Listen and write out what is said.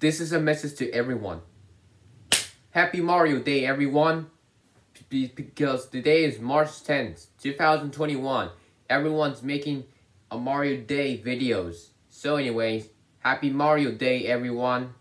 this is a message to everyone. Happy Mario Day, everyone. Because today is March 10th, 2021. Everyone's making a Mario Day videos. So anyways, happy Mario Day, everyone.